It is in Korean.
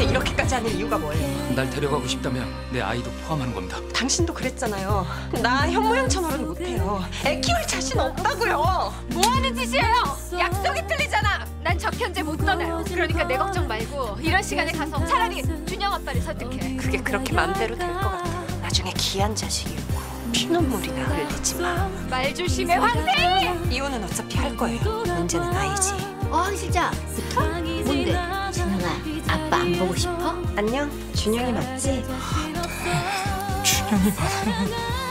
대체 이렇게까지 하는 이유가 뭐예요? 날 데려가고 싶다면 내 아이도 포함하는 겁니다. 당신도 그랬잖아요. 나 현모양처럼 못해요. 애 키울 자신 없다고요. 뭐 하는 짓이에요? 약속이 틀리잖아. 난 적현재 못 떠나요. 그러니까 내 걱정 말고 이런 시간에 가서 차라리 준영 아빠를 설득해. 그게 그렇게 맘대로 될 것 같아. 나중에 귀한 자식이고 피눈물이나 흘리지 마. 말 조심해 황태희. 이혼은 어차피 할 거예요. 문제는 아이지. 어? 준영아, 아빠 안 보고 싶어? 안녕, 준영이 맞지? 준영이 맞아.